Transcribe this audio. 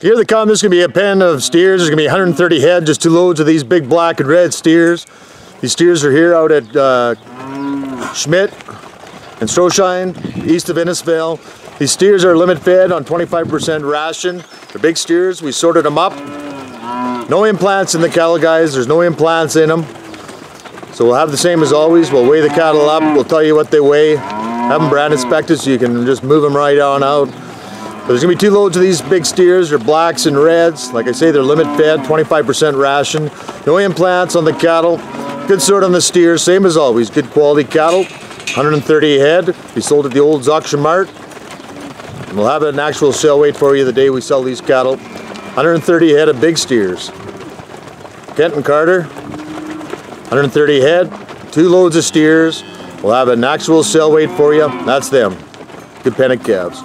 Here they come. This is going to be a pen of steers. There's going to be 130 head, just two loads of these big black and red steers. These steers are here out at uh, Schmidt and Stroshine, east of Innisfail. These steers are limit fed on 25% ration. They're big steers. We sorted them up. No implants in the cattle, guys. There's no implants in them. So we'll have the same as always. We'll weigh the cattle up. We'll tell you what they weigh. Have them brand inspected so you can just move them right on out. But there's gonna be two loads of these big steers. They're blacks and reds. Like I say, they're limit fed, 25% ration. No implants on the cattle. Good sort on the steers, same as always. Good quality cattle. 130 head. We sold at the Olds Auction Mart. And we'll have an actual sale weight for you the day we sell these cattle. 130 head of big steers. Kenton Carter, 130 head, two loads of steers. We'll have an actual sale weight for you. That's them. Good penic calves.